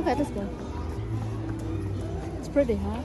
Okay, let's go. It's pretty, huh?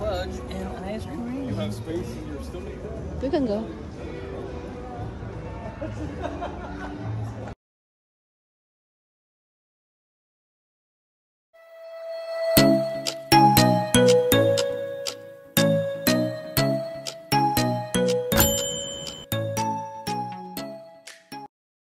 Fudge and ice cream. You have space in your stomach? We can go.